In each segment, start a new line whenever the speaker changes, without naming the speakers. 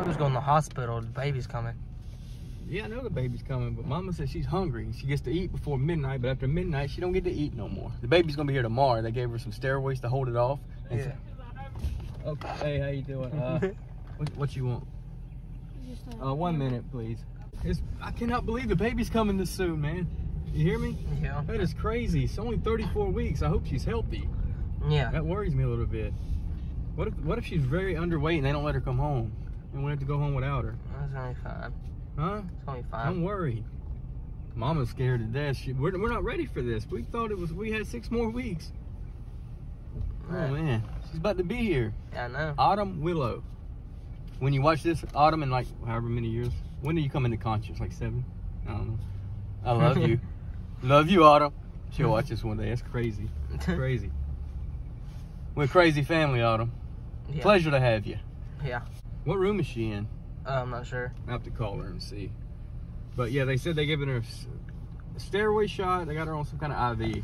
thought we was going to the hospital. The baby's coming.
Yeah, I know the baby's coming, but Mama says she's hungry. She gets to eat before midnight, but after midnight, she don't get to eat no more. The baby's gonna be here tomorrow. They gave her some steroids to hold it off.
Yeah.
so- okay. Hey, how you doing? Uh, what, what you want? Uh, one minute, please. It's, I cannot believe the baby's coming this soon, man. You hear me?
Yeah.
That is crazy. It's only 34 weeks. I hope she's healthy.
Yeah.
That worries me a little bit. What if what if she's very underweight and they don't let her come home, and we have to go home without her?
Gonna be fine.
Huh?
It's gonna be
I'm worried. Mama's scared to death. She, we're, we're not ready for this. We thought it was. We had six more weeks. Oh man, she's about to be here.
I know.
Autumn Willow. When you watch this, Autumn in like however many years. When do you come into conscience? Like seven? I don't know. I love you. love you, Autumn. She'll watch this one day. That's crazy. Crazy. We're a crazy family, Autumn.
Yeah.
Pleasure to have you.
Yeah.
What room is she in?
Uh, I'm not sure.
I have to call her and see. But yeah, they said they given her a steroid shot. They got her on some kind of IV,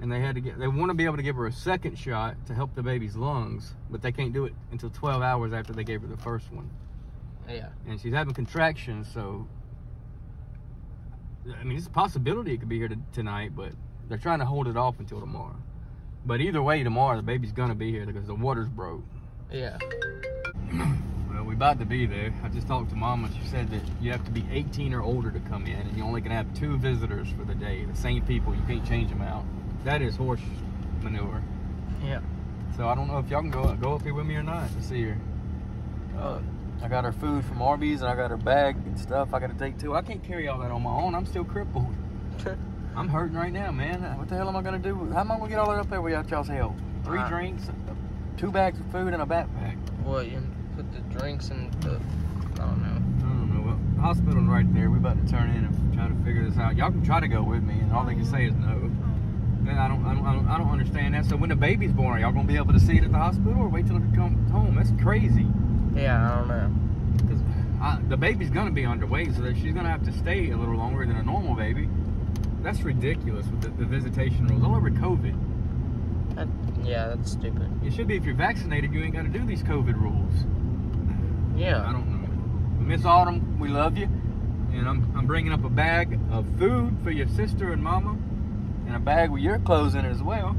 and they had to get. They want to be able to give her a second shot to help the baby's lungs, but they can't do it until 12 hours after they gave her the first one.
Yeah.
And she's having contractions, so I mean, it's a possibility it could be here to, tonight, but they're trying to hold it off until tomorrow. But either way, tomorrow the baby's gonna be here because the water's broke.
Yeah.
Well, we about to be there. I just talked to Mama. She said that you have to be 18 or older to come in, and you only can have two visitors for the day. The same people. You can't change them out. That is horse manure.
Yeah.
So I don't know if y'all can go go up here with me or not to see her. Uh, I got her food from Arby's, and I got her bag and stuff I got to take too. I can't carry all that on my own. I'm still crippled. I'm hurting right now, man. What the hell am I gonna do? How am I gonna get all that up there without y'all's help? Three
Uh,
drinks, two bags of food, and a backpack.
What? You put the drinks and the. I don't know.
I don't know. Well, the hospital's right there. We about to turn in and try to figure this out. Y'all can try to go with me, and all they can say is no. And I don't, I don't, I don't, understand that. So when the baby's born, y'all gonna be able to see it at the hospital, or wait till it comes home? That's crazy.
Yeah, I don't know.
Because the baby's gonna be underweight, so that she's gonna have to stay a little longer than a normal baby. That's ridiculous with the, the visitation rules all over COVID.
That, yeah, that's stupid.
It should be if you're vaccinated, you ain't got to do these COVID rules. I don't know. Miss Autumn, we love you. And I'm, I'm bringing up a bag of food for your sister and mama. And a bag with your clothes in it as well.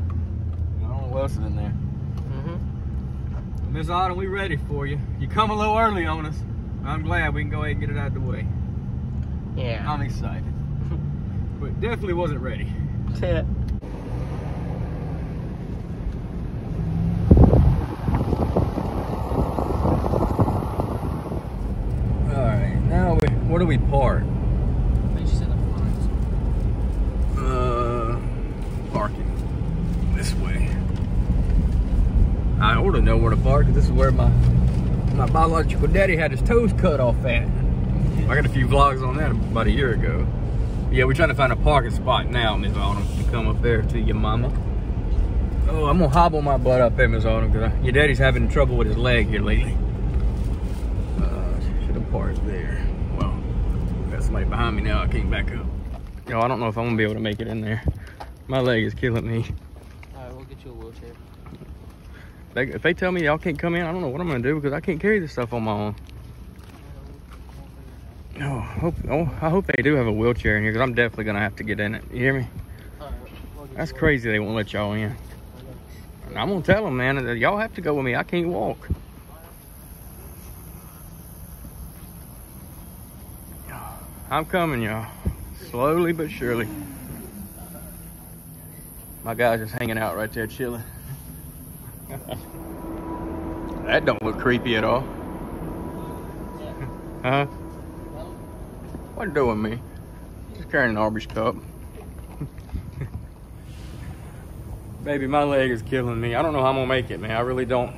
I don't know what else is in there.
Mm Mhm.
Miss Autumn, we ready for you. You come a little early on us. I'm glad we can go ahead and get it out of the way.
Yeah.
I'm excited. but definitely wasn't ready. Alright, now we, where do we park? Uh, parking this way. I ought to know where to park. This is where my my biological daddy had his toes cut off at. I got a few vlogs on that about a year ago. Yeah, we're trying to find a parking spot now, Miss Autumn, to come up there to your mama. Oh, I'm gonna hobble my butt up there, Miss Autumn, because your daddy's having trouble with his leg here lately. Uh, should have parked there. Somebody behind me now. I can't back up. Yo, I don't know if I'm gonna be able to make it in there. My leg is killing me.
Alright, we'll get you a wheelchair.
They, if they tell me y'all can't come in, I don't know what I'm gonna do because I can't carry this stuff on my own. No, hope, oh, I hope they do have a wheelchair in here because I'm definitely gonna have to get in it. You hear me?
We'll
That's crazy they won't let y'all in. And I'm gonna tell them, man, that y'all have to go with me. I can't walk. I'm coming, y'all. Slowly but surely. My guy's just hanging out right there, chilling. that don't look creepy at all. Huh? What doing, me? Just carrying an Arby's cup. Baby, my leg is killing me. I don't know how I'm gonna make it, man. I really don't.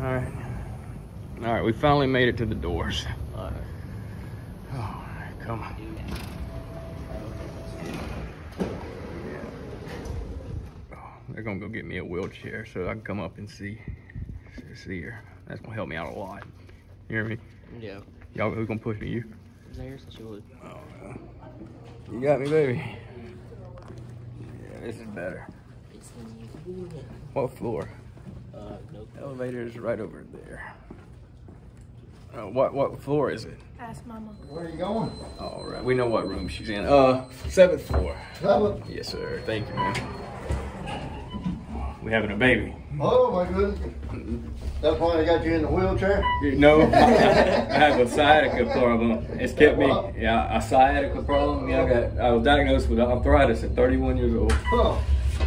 All right. All right, we finally made it to the doors.
Alright.
Oh, come on. Oh, they're gonna go get me a wheelchair so I can come up and see see her. That's gonna help me out a lot. You hear me?
Yeah.
Y'all, who's gonna push me? You?
There's she would.
Oh, yeah. You got me, baby. Yeah, this is better. What floor?
Uh, nope.
Elevator is right over there. Uh, what what floor is it?
Ask mama.
Where are you going?
All right, we know what room she's in. Uh, seventh floor.
Seven.
Yes, sir. Thank you, man. We having a baby.
Oh my goodness. That's why they got you in the wheelchair?
No, I have a sciatica problem. It's kept me, yeah, a sciatica problem. Yeah, I got, I was diagnosed with arthritis at 31 years old.
Huh.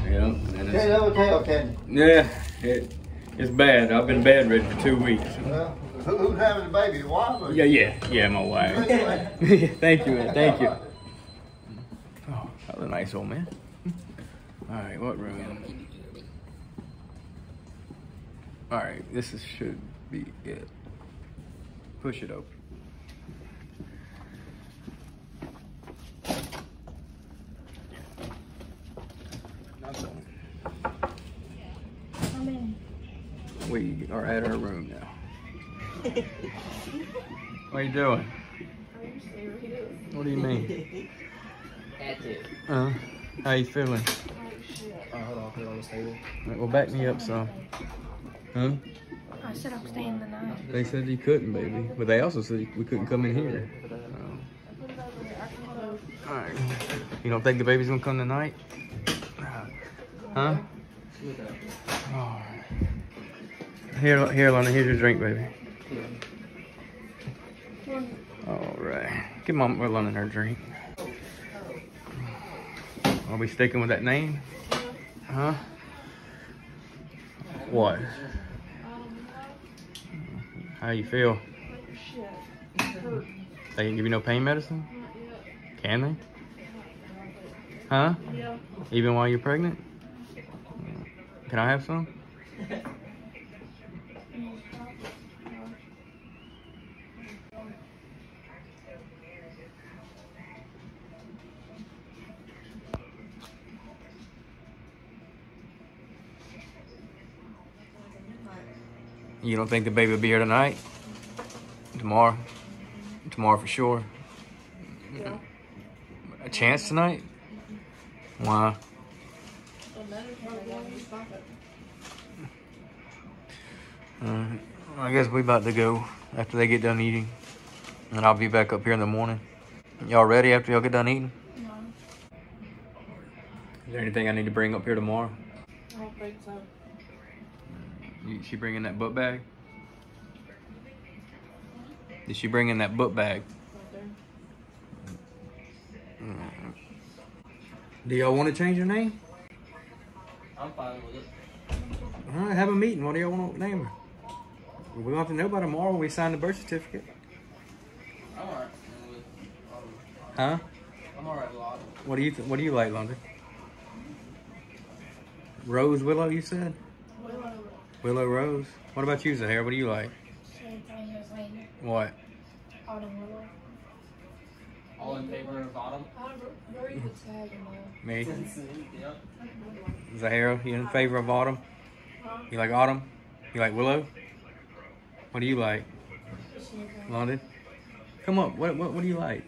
Yeah, and
Can't
it's,
never tell, can you?
yeah, it, it's bad. I've been bedridden for two weeks.
Well, who, who's having the baby? Your wife or
Yeah, yeah, yeah, my wife. Thank you, man. Thank you. Oh, that was a nice old man. All right, what room? All right, this is, should be it. Push it open. Nothing.
I'm in.
We are at our room now. what are you doing? What do you mean?
Had to.
Uh, how you feeling?
Oh, hold on, put it on the table.
Right, well, back me up some. Huh?
I said I'm staying the night.
They said you couldn't, baby. But they also said we couldn't come in here. Oh. Alright. You don't think the baby's gonna come tonight? Huh? Here, here, Lana, here's your drink, baby. Alright. Give Mom uh, Lana her drink. Are we sticking with that name? Huh? What? How you feel? They can give you no pain medicine? Can they? Huh? Even while you're pregnant? Can I have some? You don't think the baby will be here tonight? Tomorrow? Tomorrow for sure? A chance tonight? Why? Uh, I guess we about to go after they get done eating. And I'll be back up here in the morning. Y'all ready after y'all get done eating?
No,
Is there anything I need to bring up here tomorrow?
I don't think so.
You, she bring in that book bag? Did she bring in that book bag? Do y'all want to change your name?
I'm fine with it.
All right, have a meeting. What do y'all want to name her? We want to know by tomorrow when we sign the birth certificate.
I'm alright with um,
Huh?
I'm alright with Autumn.
What do you th- What do you like, London? Rose Willow, you said.
Willow.
Willow Rose. What about you, Zahara? What do you like?
Same thing as Lena.
What?
Autumn Willow.
All in favor of Autumn?
Where are you tagging though?
Me.
Yep.
Zahara, you in favor of Autumn? You like Autumn? You like Willow? What do you like, London? Come up. What What, what do you like?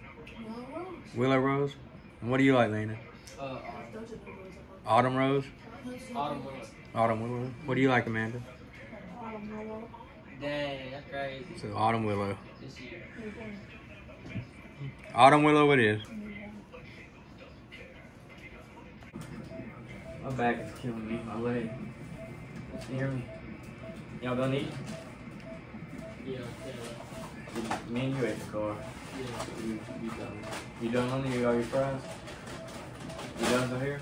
Willow Rose. And what do you like, Lena?
Uh, Autumn.
Autumn Rose.
Autumn Willow.
Autumn Willow. What do you like, Amanda?
Autumn Willow.
Dang, that's crazy.
So Autumn Willow.
This year.
Autumn Willow it is. My back is killing me. My leg. You hear me? Y'all done eating?
Yeah, yeah,
Me and you ate the car.
yeah. You, you done.
You done on you got your fries? You done so here?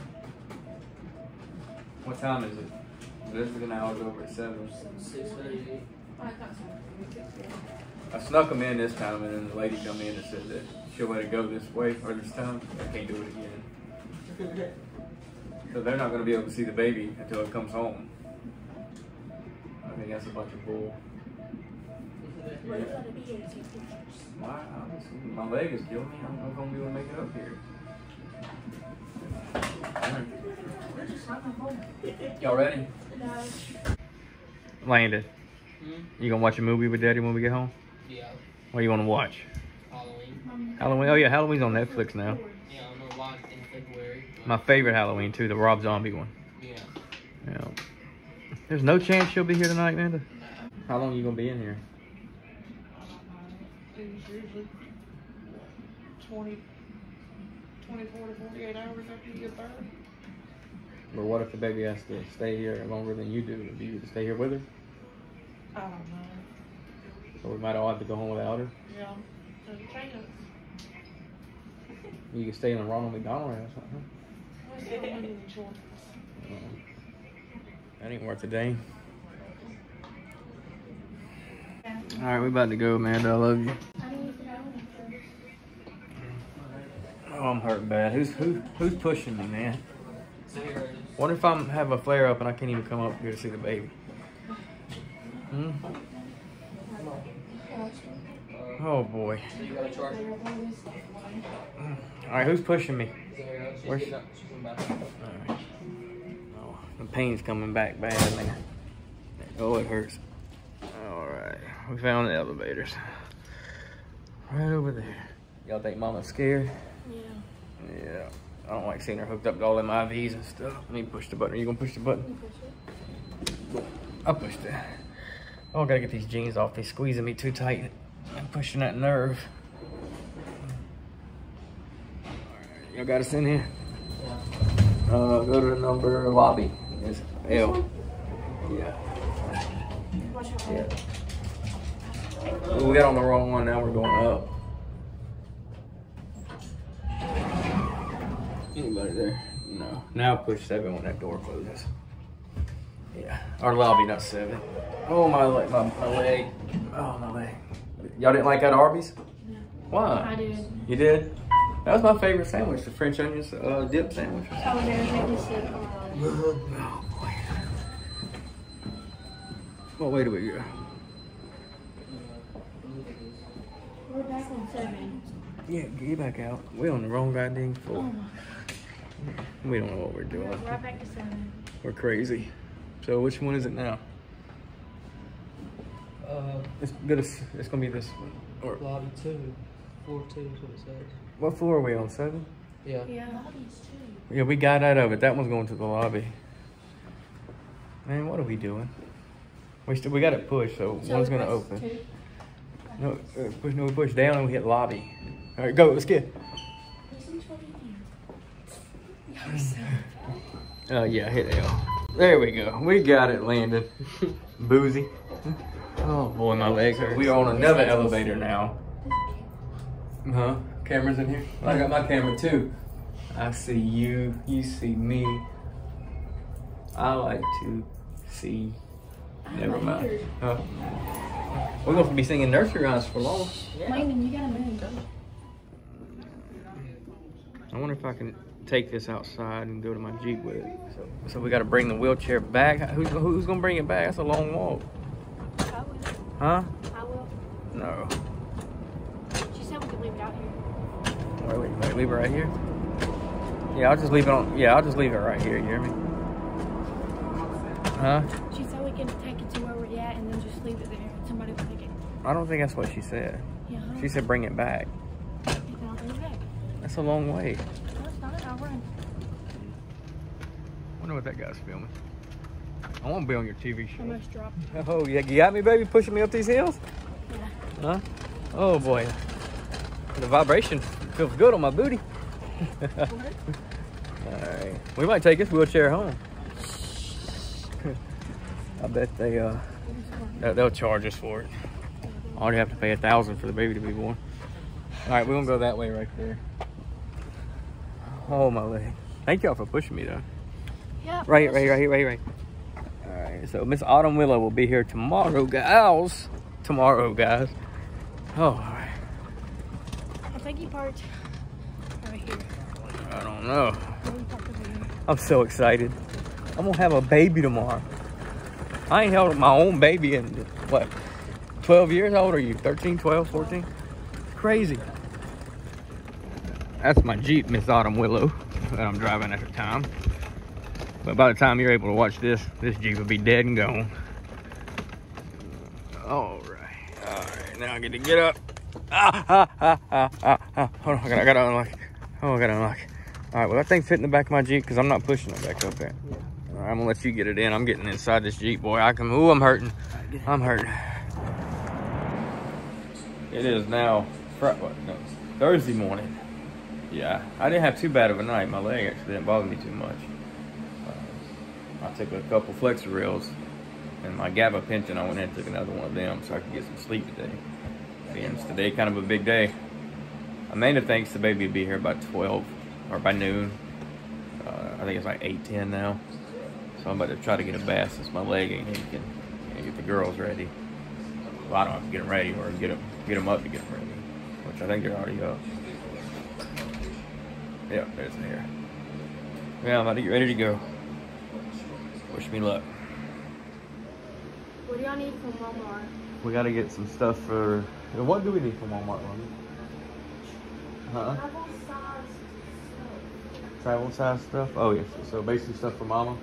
What time is it? This is an hour over at seven.
Six thirty-eight.
I snuck them in this time, and then the lady come in and said that she'll let it go this way or this time. I can't do it again. So they're not going to be able to see the baby until it comes home. I think that's a bunch of bull. My, my leg is killing me. I'm not going to be able to make it up here. Y'all ready? Landon,
Hmm?
you gonna watch a movie with Daddy when we get home?
Yeah.
What do you want to watch?
Halloween.
Halloween. Oh yeah, Halloween's on Netflix now.
Yeah, I'm gonna watch in February.
My favorite Halloween too, the Rob Zombie one.
Yeah.
Yeah. There's no chance she'll be here tonight, Amanda? How long you gonna be in here?
It's usually 20, 24 to 48 hours after you get there.
Or what if the baby has to stay here longer than you do? Do you stay here with her?
I don't know.
So we might all have to go home without her?
Yeah. There's a chance.
You can stay in the Ronald McDonald or something.
What's the money choice? Uh-huh.
That ain't worth a dang. All right, we about to go, Amanda. I love you. I'm hurting bad. Who's who? Who's pushing me, man? What if I'm have a flare up and I can't even come up here to see the baby? Hmm? Oh boy. All right, who's pushing me? Where's-. All right. Oh, the pain's coming back bad, man. Oh, it hurts. All right, we found the elevators. Right over there. Y'all think Mama's scared?
Yeah.
Yeah. I don't like seeing her hooked up to all them IVs and stuff. Let me push the button. Are you gonna push the button? I pushed it. Oh, I gotta get these jeans off. They're squeezing me too tight. I'm pushing that nerve. Alright, Y'all got us in here? Yeah. Uh, go to the number lobby. It's L. Yeah. Yeah. Ooh, we got on the wrong one. Now we're going up. Anybody there? No. Now push seven when that door closes. Yeah. Our lobby, not seven. Oh my leg, my, my leg. Oh my leg. Y'all didn't like that Arby's?
No.
Why?
I did.
You did? That was my favorite sandwich, the French onions uh, dip sandwich.
I was there and they said, um,
Oh boy. What way do we go?
we're back on seven.
Yeah, get back out. We're on the wrong goddamn
Oh
floor.
my.
We don't know what we're
We're
doing.
right back to seven.
We're crazy. So which one is it now?
Uh,
It's gonna it's gonna be this one. Or
lobby two. Floor two is what it says.
what floor are we on? Seven?
Yeah.
Yeah. Lobbies too.
Yeah, we got out of it. That one's going to the lobby. Man, what are we doing? We still we got it pushed, so,
So
one's gonna
press
open.
two.
No, uh, push no, we push down and we hit lobby. All right, go. Let's get.
Listen to what you do.
Uh, yeah, hit L. There we go. We got it landed. Boozy. Oh boy, my legs hurt. We are on another elevator now. Huh? Cameras in here? I got my camera too. I see you. You see me. I like to see. Never mind. Huh? We're going to be singing nursery rhymes for long.
Landon, you gotta move.
I wonder if I can take this outside and go to my Jeep with it. So, so we got to bring the wheelchair back. Who's, who's going to bring it back? That's a long walk.
I will.
Huh?
I will.
No.
She said we could leave it out here.
Wait, wait, wait, leave it right here? Yeah, I'll just leave it on. Yeah, I'll just leave it right here. You hear me? Huh?
She said we can take it to where we're at and then just leave it there. Somebody will take it.
I don't think that's what she said.
Yeah.
She said bring it back.
Then I'll bring it back.
That's a long way.
No, it's not. I'll run.
Wonder what that guy's filming. I want to be on your TV show.
Almost dropped.
Oh, yeah, you got me, baby, pushing me up these hills?
Yeah.
Huh? Oh boy. The vibration feels good on my booty. Alright. We might take this wheelchair home. I bet they uh they'll- they'll charge us for it. I already have to pay a thousand for the baby to be born. Alright, we're gonna go that way right there. Oh my leg. Thank y'all for pushing me though.
Yeah.
Right, right, right, right, right. All right, so Miss Autumn Willow will be here tomorrow, guys. Tomorrow, guys. Oh, all right.
I think he parked right here.
I don't know.
Maybe he parked over here.
I'm so excited. I'm gonna have a baby tomorrow. I ain't held my own baby in what, 12 years? Old are you? 13, 12, 14? Crazy. That's my Jeep, Miss Autumn Willow, that I'm driving at the time. But by the time you're able to watch this, this Jeep will be dead and gone. All right, all right. Now I get to get up. Ah, ah, ah, ah, ah, ah. Hold on, I gotta, I gotta unlock. it. Oh, I gotta unlock. it. All right, well, that thing fit in the back of my Jeep because I'm not pushing it back up there.
Yeah.
All right, I'm gonna let you get it in. I'm getting inside this Jeep, boy. I can, ooh, I'm hurting. I'm hurting. It is now Fri- what, no, Thursday morning. Yeah, I didn't have too bad of a night. My leg actually didn't bother me too much. I took a couple Flexerils and my gabapentin. I went in and took another one of them so I could get some sleep today. Being today kind of a big day. Amanda thinks the baby will be here by 12 or by noon. Uh, I think it's like 8:10 now. So I'm about to try to get a bath since my leg ain't aching and get the girls ready. Well, I don't have to get them ready or get them get them up to get them ready, which I think they're already up. Yeah, there's the hair. Yeah, I'm about to get ready to go. Wish me luck.
What do y'all need from Walmart?
We gotta get some stuff for. What do we need from Walmart, Mommy? Huh?
Travel size soap.
Travel size stuff? Oh, yes. So basic stuff for Mama?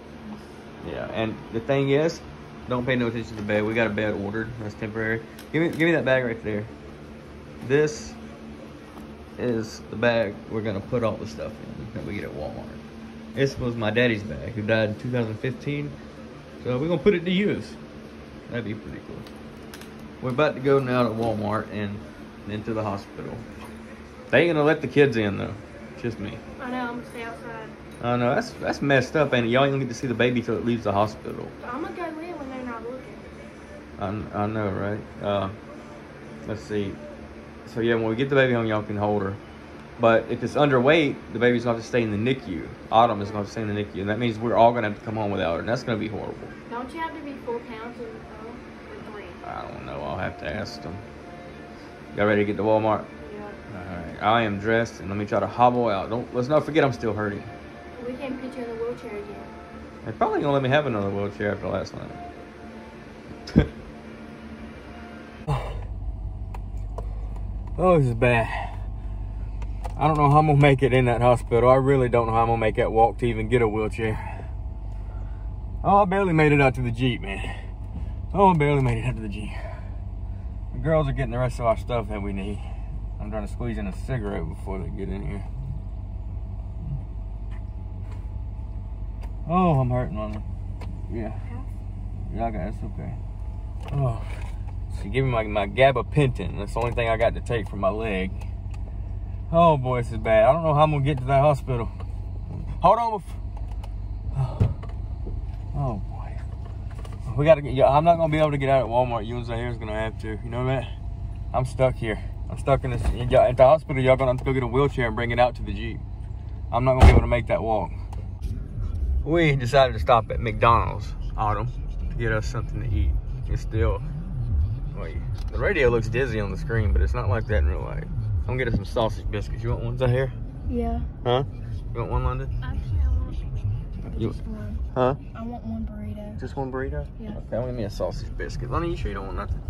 Yeah, and the thing is, don't pay no attention to the bed. We got a bed ordered. That's temporary. Give me, give me that bag right there. This is the bag we're gonna put all the stuff in that we get at Walmart. This was my daddy's bag, who died in 2015. So we're gonna put it to use. That'd be pretty cool. We're about to go now to Walmart and into the hospital. They ain't gonna let the kids in though. Just me.
I know, I'm gonna stay outside.
I know, that's that's messed up, and y'all ain't gonna get to see the baby till it leaves the hospital.
I'm gonna go in when they're not looking.
I, I know, right? Uh, let's see. So yeah, when we get the baby home, y'all can hold her. But if it's underweight, the baby's gonna have to stay in the NICU. Autumn is gonna have to stay in the NICU, and that means we're all gonna have to come home without her, and that's gonna be horrible.
Don't you have to be four pounds or, or three?
I don't know. I'll have to ask them. Y'all ready to get to Walmart?
Yeah.
All right. I am dressed, and let me try to hobble out. Don't let's not forget I'm still hurting.
We can't put you in the wheelchair again.
They're probably gonna let me have another wheelchair after last night. oh, this is bad. I don't know how I'm gonna make it in that hospital. I really don't know how I'm gonna make that walk to even get a wheelchair. Oh, I barely made it out to the Jeep, man. Oh, I barely made it out to the Jeep. The girls are getting the rest of our stuff that we need. I'm trying to squeeze in a cigarette before they get in here. Oh, I'm hurting on them. Yeah. Yeah, I got it's okay. Oh. She gave me my, my gabapentin. That's the only thing I got to take for my leg. Oh boy, this is bad. I don't know how I'm gonna get to that hospital. Hold on. Oh boy. We gotta get. I'm not gonna be able to get out at Walmart. You and Zahir's gonna have to. You know that? I'm stuck here. I'm stuck in this. At the hospital, y'all gonna have to go get a wheelchair and bring it out to the Jeep. I'm not gonna be able to make that walk. We decided to stop at McDonald's, Autumn, to get us something to eat. It's still, wait, the radio looks dizzy on the screen, but it's not like that in real life. I'm gonna get us some sausage biscuits. You want ones out here?
Yeah.
Huh? You want one, London?
Actually, I want
You,
just one.
huh?
I want one burrito.
Just one burrito?
Yeah.
Okay, I'll give me a sausage biscuit. London, you sure you don't want nothing?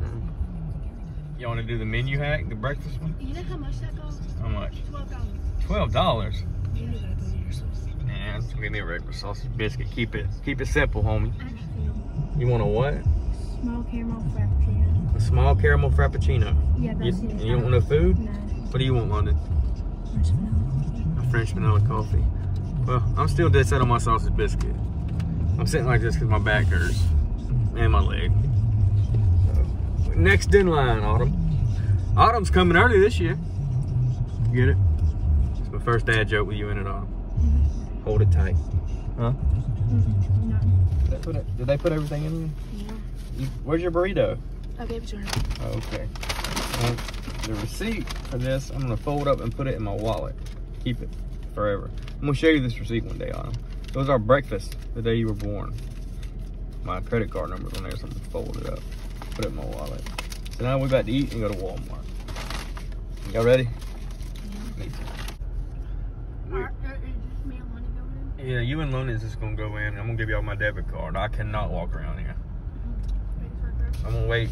Mm. You want to do the menu hack, the breakfast one?
You know how much that costs?
How much?
Twelve dollars.
Twelve dollars.
You know that doesn't yourself.
Give me a regular sausage biscuit. Keep it, keep it simple, homie.
Actually,
You want a what?
small caramel frappuccino.
A small caramel frappuccino.
Yeah,
You,
that's it.
you don't want no food?
No.
What do you want, London?
French vanilla.
A French vanilla coffee. Well, I'm still dead set on my sausage biscuit. I'm sitting like this because my back hurts and my leg. So, next in line, Autumn. Autumn's coming early this year. Get it? It's my first dad joke with you in it, Autumn. Hold it tight. Huh?
Mm-hmm. No.
Did they put, it, did they put everything in there?
Yeah.
You, where's your burrito?
I gave it to her.
Okay. Well, the receipt for this, I'm gonna fold up and put it in my wallet. Keep it forever. I'm gonna show you this receipt one day on It was our breakfast the day you were born. My credit card number's on there, so I'm gonna fold it up, put it in my wallet. So now we're about to eat and go to Walmart. Y'all ready? Me too.
Are, are, are just me and Lonnie going in?
Yeah, you and Lonnie's just gonna go in. I'm gonna give y'all my debit card. I cannot walk around here.
Wait for her.
I'm gonna wait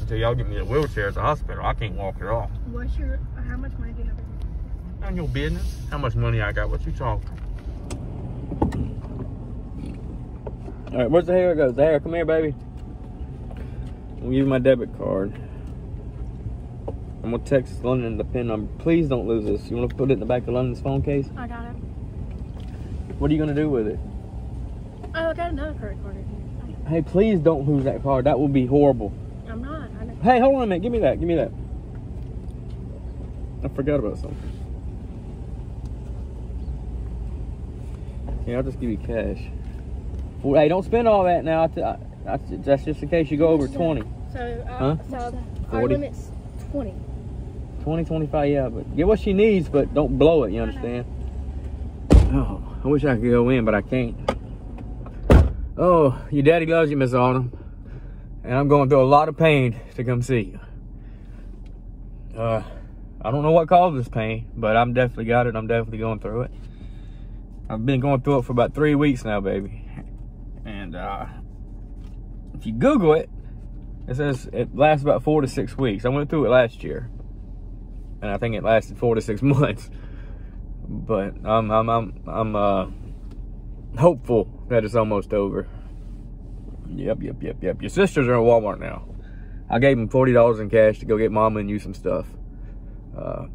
until y'all get me a wheelchair at the hospital. I can't walk at all.
What's your, how much money do you have in
None your business. How much money I got? What you talking? All right, where's the hair go? Zahara, come here, baby. I'll give you my debit card. I'm gonna text London the pin number. Please don't lose this. You wanna put it in the back of London's phone case?
I got it.
What are you gonna do with it?
Oh, I got another credit card in here.
Hey, please don't lose that card. That would be horrible.
I'm not. I know.
Hey, hold on a minute. Give me that. Give me that. I forgot about something. Yeah, I'll just give you cash. Well, hey, don't spend all that now. I t- I- I t- that's just in case you go over 20.
So, uh,
Huh?
so What's our limit's 20.
20, 25, yeah, but get what she needs, but don't blow it, you understand? Oh, I wish I could go in, but I can't. Oh, your daddy loves you, Miss Autumn. And I'm going through a lot of pain to come see you. Uh, I don't know what caused this pain, but I'm definitely got it. I'm definitely going through it. I've been going through it for about three weeks now, baby. And uh, if you Google it, it says it lasts about four to six weeks. I went through it last year and I think it lasted four to six months. But I'm I'm I'm I'm uh, hopeful that it's almost over. Yep, yep, yep, yep. Your sisters are in Walmart now. I gave them forty dollars in cash to go get Mama and you some stuff. Uh,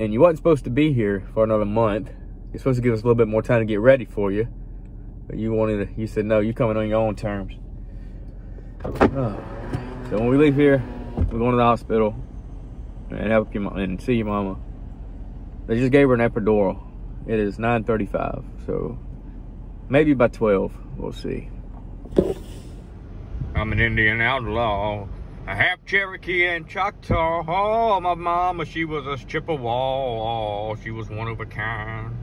and you wasn't supposed to be here for another month. You're supposed to give us a little bit more time to get ready for you. But you wanted to, you said no, you're coming on your own terms. Oh. So when we leave here, we're going to the hospital and help mom and see your mama. They just gave her an epidural. It is 9:35, so maybe by 12, we'll see. I'm an Indian outlaw, a half Cherokee and Choctaw. Oh, my mama, she was a Chippewa. Oh, she was one of a kind.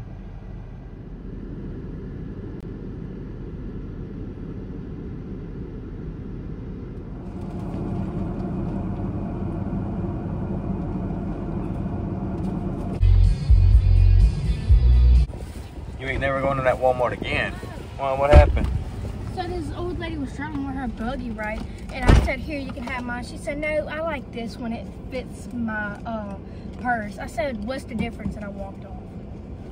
You ain't never going to that Walmart again. Well, what happened?
So this old lady was traveling with her buggy, right? And I said, here, you can have mine. She said, no, I like this one. It fits my uh, purse. I said, what's the difference? And I walked off.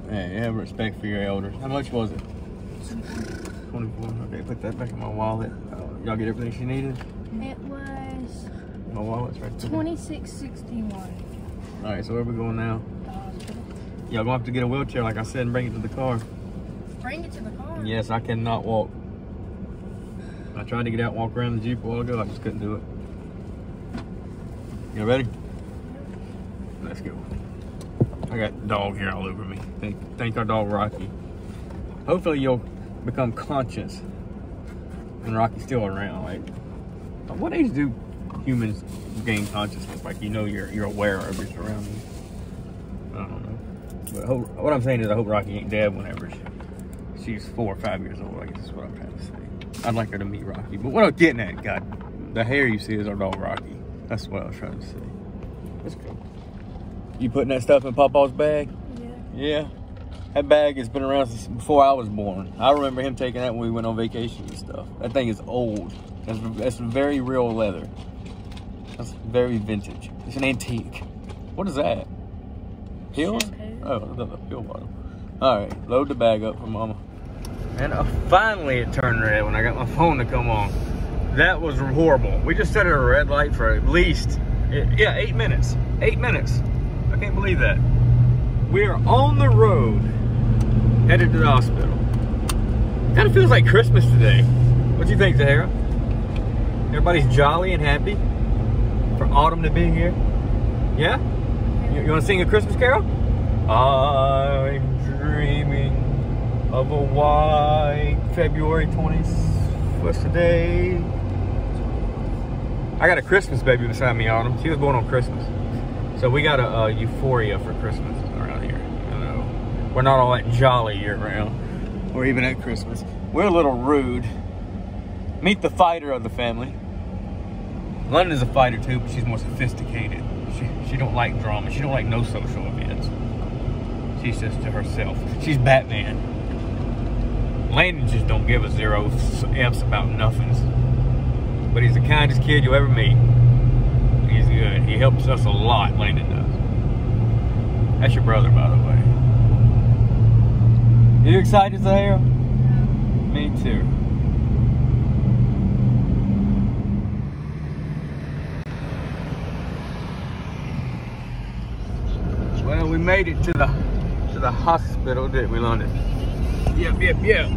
Hey, have respect for your elders. How much was it? 24. Okay, put that back in my wallet. Uh, y'all get everything she needed?
It was
My wallet's right there.
twenty-six sixty-one.
All right, so where we going now? Y'all gonna have to get a wheelchair, like I said, and bring it to the car.
Bring it to the car.
Yes, I cannot walk. I tried to get out and walk around the Jeep a while ago. I just couldn't do it. You ready? Let's go. I got dog hair all over me. Thank, thank our dog Rocky. Hopefully you'll become conscious when Rocky's still around. Like, at what age do humans gain consciousness? Like you know you're you're aware of your surroundings. I don't know. But hope, what I'm saying is I hope Rocky ain't dead whenever she, she's four or five years old. I guess is what I'm trying to say. I'd like her to meet Rocky. But what I'm getting at, God, the hair you see is our dog Rocky. That's what I was trying to say. Let's go. You putting that stuff in Papa's bag?
Yeah.
Yeah. That bag has been around since before I was born. I remember him taking that when we went on vacation and stuff. That thing is old. That's, that's very real leather. That's very vintage. It's an antique. What is that? Pills?
Shampoo.
Oh, another pill bottle. All right, load the bag up for Mama. And uh, finally, it turned red when I got my phone to come on. That was horrible. We just stood at a red light for at least, eh, yeah, eight minutes. Eight minutes. I can't believe that. We are on the road, headed to the hospital. Kind of feels like Christmas today. What do you think, Zahara? Everybody's jolly and happy for autumn to be here. Yeah? You, you want to sing a Christmas carol? I'm dreaming of a white February 20th. What's today? I got a Christmas baby beside me, Autumn. She was born on Christmas. So we got a, a euphoria for Christmas around here. You know, we're not all that jolly year round, or even at Christmas. We're a little rude. Meet the fighter of the family. London is a fighter too, but she's more sophisticated. She she don't like drama. She don't like no social events. She's just to herself. She's Batman. Landon just don't give a zero F's about nothings. But he's the kindest kid you'll ever meet. He's good. He helps us a lot, Landon does. That's your brother, by the way. You excited, Zahara? Me too. Well, we made it to the to the hospital, didn't we, London? Yep, yep, yep.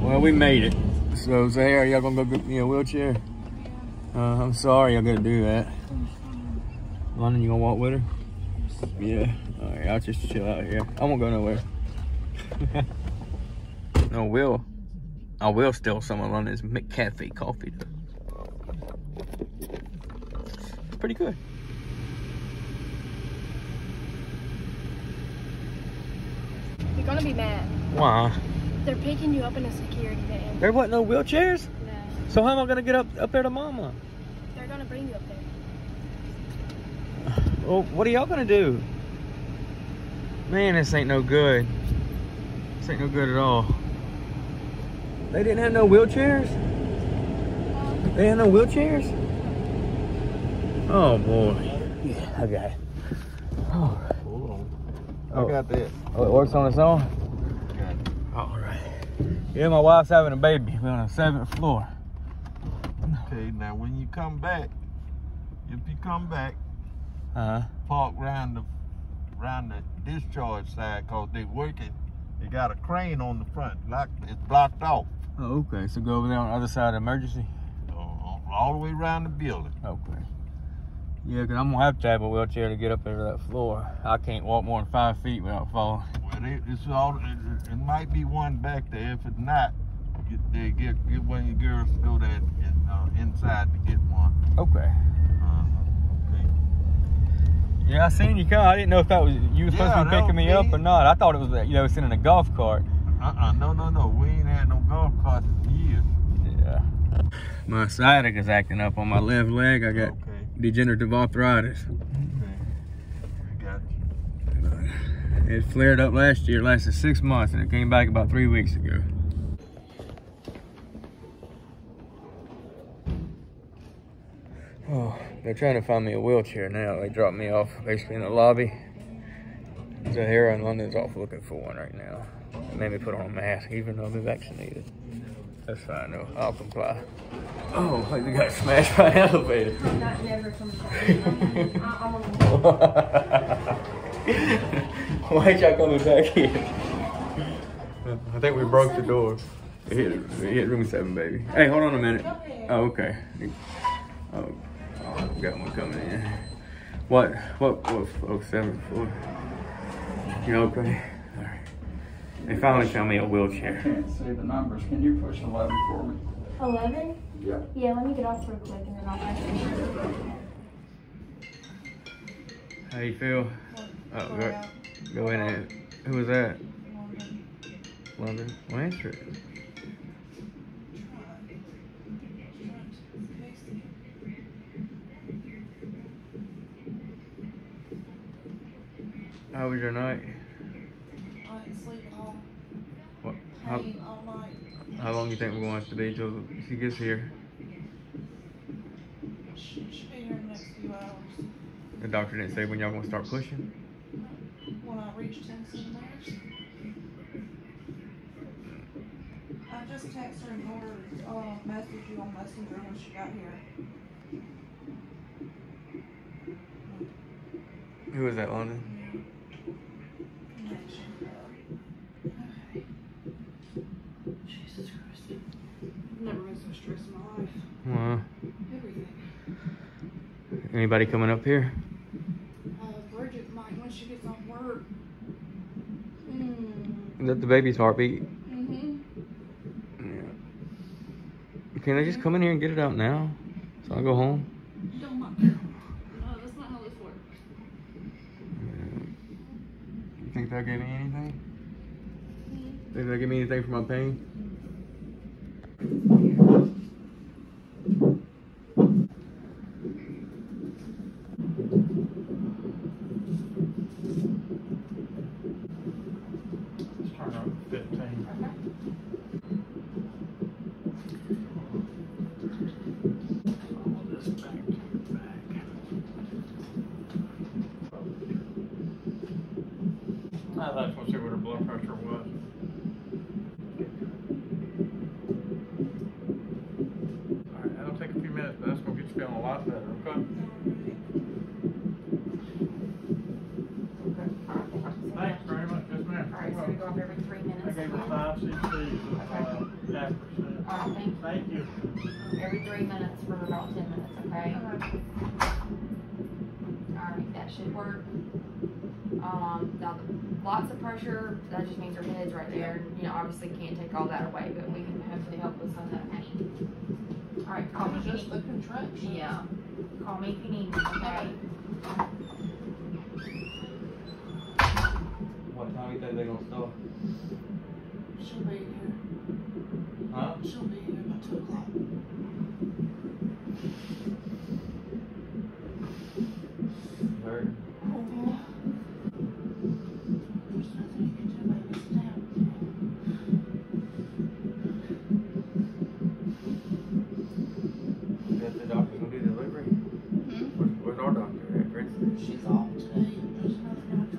Well, we made it. So, say, are y'all gonna go get me a wheelchair? Uh, I'm sorry, I gotta do that. London, you gonna walk with her? Yeah. All right, I'll just chill out here. I won't go nowhere. no, will. I will steal some of London's McCafe coffee. Pretty good.
You're gonna be mad.
Why?
They're picking you up in a security van.
There wasn't no wheelchairs?
No,
So how am I gonna get up up there to mama?
they're gonna bring you up there.
Well, what are y'all gonna do? Man, this ain't no good. This ain't no good at all. They didn't have no wheelchairs? They had no wheelchairs? Oh boy. Yeah, I got it. Oh,
Hold on.
Oh.
I got that.
Oh it works on its own?
It.
All right. Yeah, my wife's having a baby. We're on the seventh floor.
Okay, now when you come back, if you come back,
Uh-huh.
park around the around the discharge side cause they working. They got a crane on the front. Lock, it's blocked off.
Oh, okay. So go over there on the other side of emergency?
uh, all the way around the building.
Okay. Yeah, because I'm going to have to have a wheelchair to get up there to that floor. I can't walk more than five feet without falling.
Well, they, it's all. It, it might be one back there. If it's not, get, they get get one of your girls to go there and, uh, inside to get one.
Okay.
Uh, okay.
Yeah, I seen you come. I didn't know if that was you were supposed
Yeah,
to be picking me up or not. I thought it was that you know sitting in a golf cart.
Uh-uh. No, no, no. We ain't had no golf carts in years.
Yeah. My sciatic is acting up on my left leg. I got
Okay.
Degenerative arthritis.
Okay. I got you.
It flared up last year, lasted six months, and it came back about three weeks ago. Oh, they're trying to find me a wheelchair now. They dropped me off basically in the lobby. Zahara in London's off looking for one right now. They made me put on a mask, even though I'm vaccinated. That's fine though. I'll comply. Oh, like they got smashed by an elevator.
Not never comes
Why ain't y'all coming back here? I think we broke the door. It hit, it hit room seven, baby. Hey, hold on a minute. Oh, okay. Oh, oh, got one coming in. What? What? What? Oh, seven floor. You okay? All right. They finally found me a wheelchair.
I Can't see the numbers. Can you push 11 for me?
11?
Yeah.
Yeah, let me get off real quick and then I'll back you.
How you feel? Oh, go, go in and. Who was that? London. Well, answer it. How was your night?
I didn't sleep at all.
What? How,
Pain all night.
how long you think we're going to be till she gets here?
Should, should be here in the next few hours.
The doctor didn't say when y'all gonna start pushing.
When I reach ten centimeters. I just texted her and told her, uh, message you on Messenger when she got here.
Who was that, London?
Connection. Okay. Jesus Christ. I've never been so stressed in my life.
Uh,
Everything.
Anybody coming up here?
Uh, Bridget might when she gets off work. Mm.
Is that the baby's heartbeat?
Mm-hmm.
Yeah. Can I just come in here and get it out now? So I'll go home?
Don't mind. No, that's not how this works.
You think they'll give me anything? Think they'll give me anything for my pain?
Let's turn up 15. Follow this back to the back. I just want to see what her blood pressure was. Alright, that'll take a few minutes, but that's gonna get you feeling a lot better, okay? ICC, uh, half percent.
All right, thank
Thank you.
you. Every three minutes for about ten minutes, okay? All right, that should work. Um, now, the- lots of pressure, that just means her head's right there. You know, obviously can't take all that away, but we can hopefully help with some of that pain. All right, call me if you
Just the
need,
contraction.
yeah, call me if you need me, okay?
What time you think they gonna start?
She'll be here.
Huh?
She'll be here about two o'clock.
Heard.
There's nothing you can do about this down.
That the doctor's gonna do delivery? Where's, where's our doctor at, Princeton?
She's off today. There's another doctor.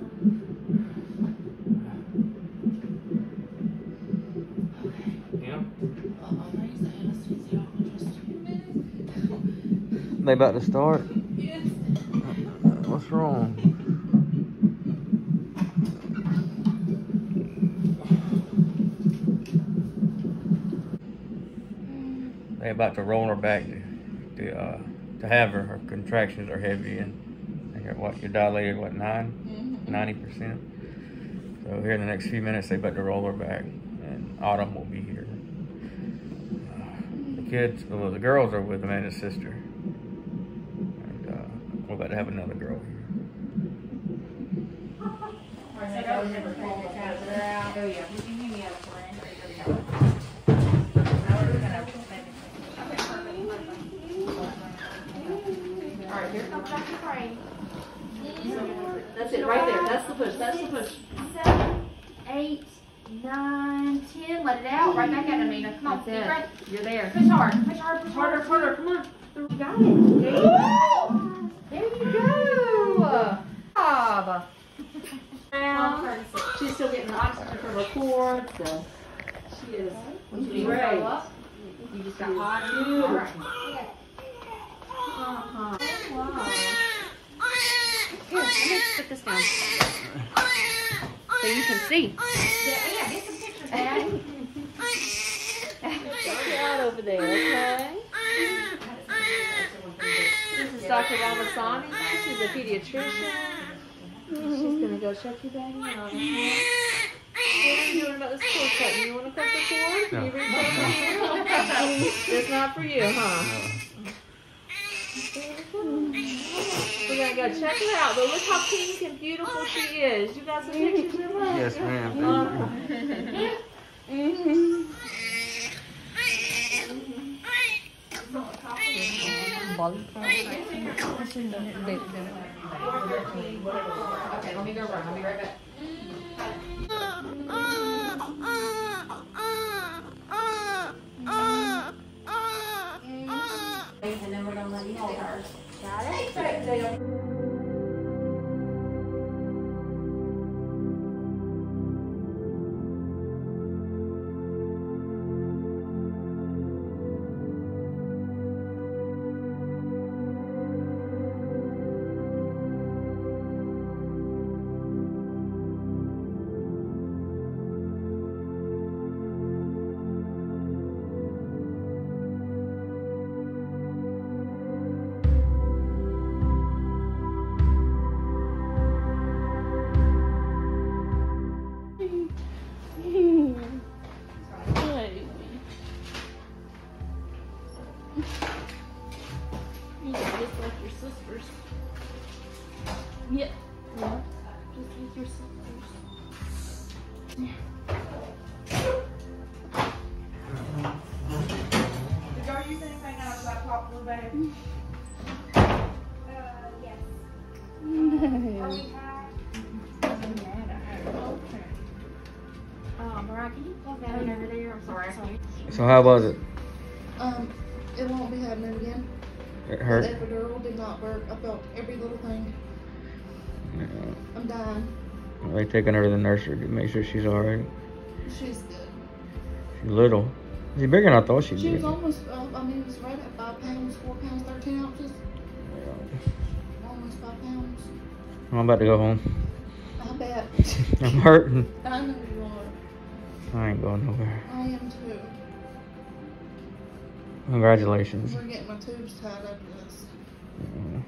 Okay.
Him?
Uh-oh, he's the anesthesiologist.
They about to start?
Yes.
What's wrong? They about to roll her back to, to, uh, to have her. Her contractions are heavy and, and you're, what, you're dilated, what, 9 90%? So here in the next few minutes, they about to roll her back and Autumn will be here. Uh, the kids, well, the girls are with Amanda's sister. And uh, we're about to have another girl here.
Oh, yeah, you can hear me out, All right, here comes Dr. Crane. That's it, right there, that's the push, that's the push. Seven, eight, nine, ten, let it out, right back at Amina, come on, deep breath. You're there. Push hard, push hard, push harder, harder, come on. You got it, there you go. There you go. Bob. Now, she's still getting the oxygen from her cord, so she is. She's great. You just got hot. All right. Uh-huh. Wow. Here, let me put this down. So you can see. Yeah, yeah, get some pictures, Dad. Check out over there, okay? This is Dr. Ramasani. She's a pediatrician. She's gonna go check you baby out. What are you doing about this cord cutting? You wanna cut the cord? Can you reach over here? It's not for you, huh? We're gonna go check her out, but look how pink and beautiful she is. You got some pictures of her?
Yes, ma'am. You.
Okay, let me go run. I'll be right back. And then we're gonna let you. Got it?
You look just like your sisters. Yeah. Yeah. Just like your sisters.
Did y'all use anything out of that top blue bag? Uh, Mariah, can you plug that in over there? I'm sorry.
So how was it?
It The epidural did not work. I felt every little thing.
Yeah.
I'm dying.
They taking her to the nursery to make sure she's alright.
She's good.
She's little. She's bigger than I thought she'd
She
be.
was almost, uh, I mean, it was right at five pounds, four pounds, 13 ounces. Almost five pounds.
I'm about to go home.
I bet.
I'm hurting.
I know you are.
I ain't going nowhere.
I am too.
Congratulations.
We're getting my tubes tied this.
Mm,